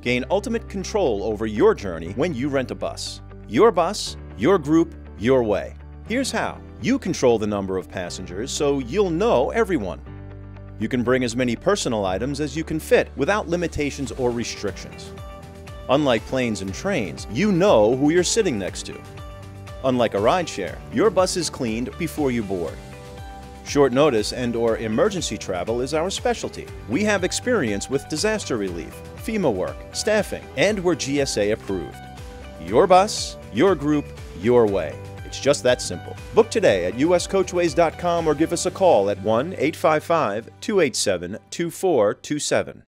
Gain ultimate control over your journey when you rent a bus. Your bus, your group, your way. Here's how. You control the number of passengers, so you'll know everyone. You can bring as many personal items as you can fit without limitations or restrictions. Unlike planes and trains, you know who you're sitting next to. Unlike a rideshare, your bus is cleaned before you board. Short notice and or emergency travel is our specialty. We have experience with disaster relief, FEMA work, staffing, and we're GSA approved. Your bus, your group, your way. It's just that simple. Book today at uscoachways.com or give us a call at 1 855 287 2427.